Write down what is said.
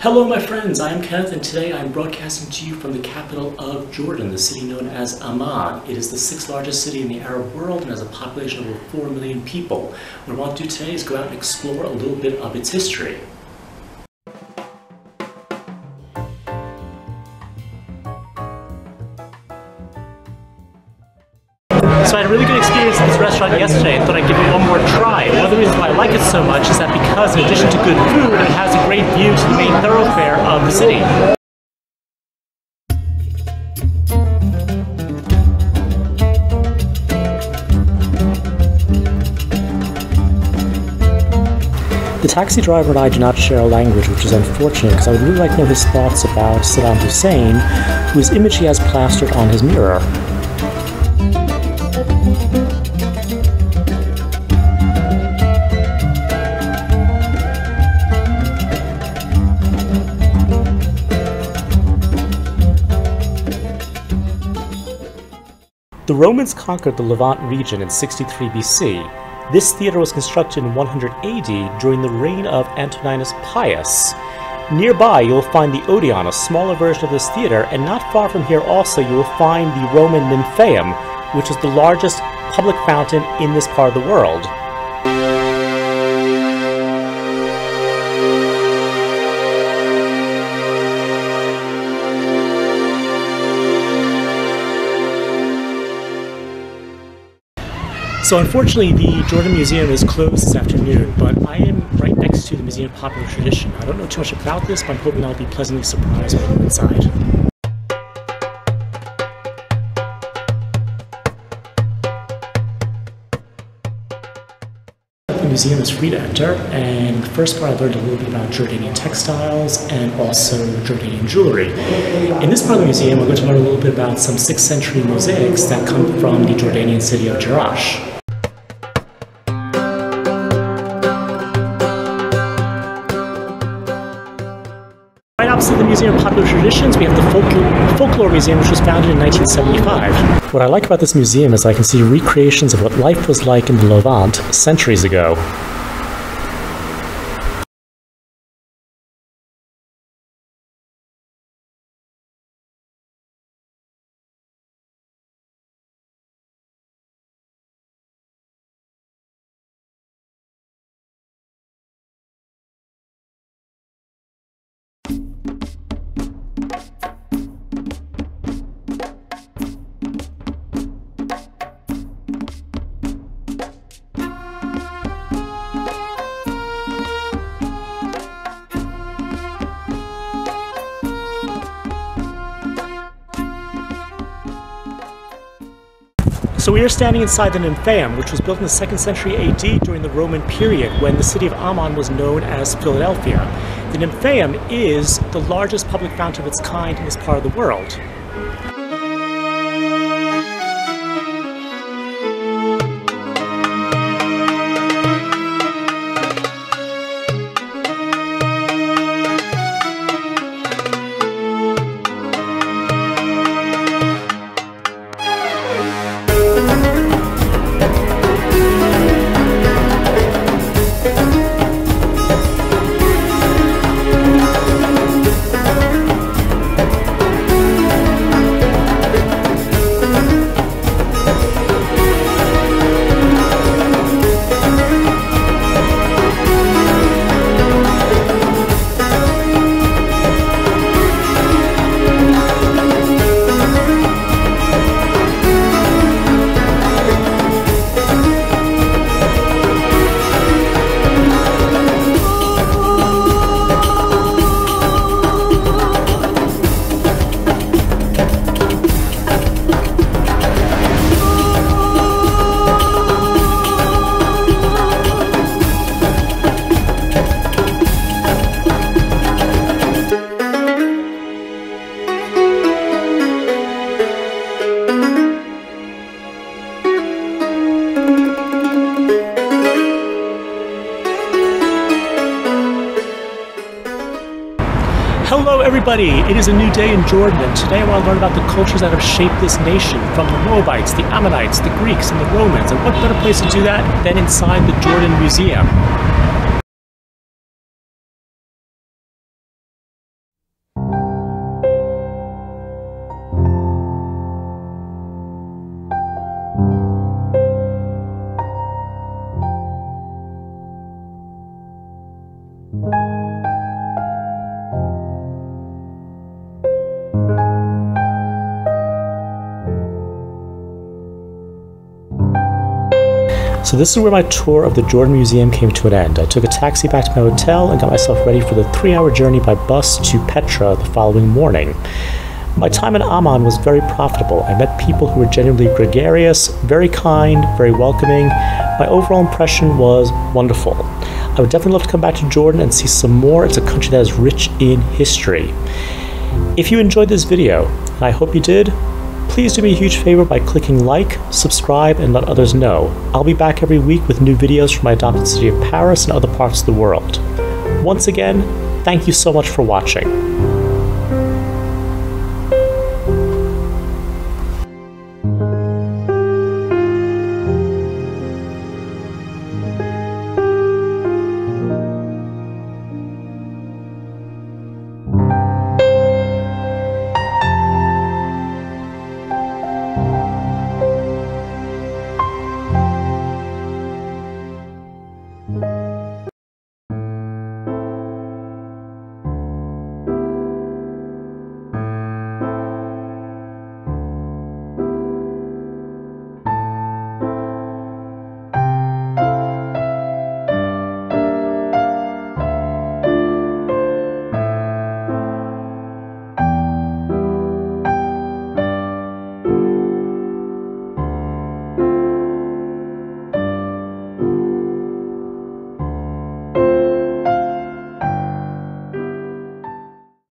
Hello, my friends. I am Kenneth, and today I'm broadcasting to you from the capital of Jordan, the city known as Amman. It is the sixth largest city in the Arab world and has a population of over 4 million people. What I want to do today is go out and explore a little bit of its history. So I had a really good experience at this restaurant yesterday and thought I'd give it one more try. One of the reasons why I like it so much is that because in addition to good food, it has a great view to the main thoroughfare of the city. The taxi driver and I do not share a language, which is unfortunate because I would really like to know his thoughts about Saddam Hussein, whose image he has plastered on his mirror. The Romans conquered the Levant region in 63 BC. This theater was constructed in 100 AD during the reign of Antoninus Pius. Nearby, you will find the Odeon, a smaller version of this theater, and not far from here also you will find the Roman Nymphaeum, which is the largest public fountain in this part of the world. So unfortunately, the Jordan Museum is closed this afternoon, but I am right next to the Museum of Popular Tradition. I don't know too much about this, but I'm hoping I'll be pleasantly surprised when I'm inside. The museum is free to enter, and the first part I learned a little bit about Jordanian textiles and also Jordanian jewelry. In this part of the museum, we're going to learn a little bit about some 6th century mosaics that come from the Jordanian city of Jerash. Right opposite the Museum of Popular Traditions, we have the Folklore Museum, which was founded in 1975. What I like about this museum is I can see recreations of what life was like in the Levant centuries ago. So we are standing inside the Nymphaeum, which was built in the 2nd century AD during the Roman period when the city of Amman was known as Philadelphia. The Nymphaeum is the largest public fountain of its kind in this part of the world. Hello, everybody. It is a new day in Jordan, and today I want to learn about the cultures that have shaped this nation from the Moabites, the Ammonites, the Greeks, and the Romans. And what better place to do that than inside the Jordan Museum? So this is where my tour of the Jordan Museum came to an end. I took a taxi back to my hotel and got myself ready for the three-hour journey by bus to Petra the following morning. My time in Amman was very profitable. I met people who were genuinely gregarious, very kind, very welcoming. My overall impression was wonderful. I would definitely love to come back to Jordan and see some more. It's a country that is rich in history. If you enjoyed this video, and I hope you did, Please do me a huge favor by clicking like, subscribe, and let others know. I'll be back every week with new videos from my adopted city of Paris and other parts of the world. Once again, thank you so much for watching.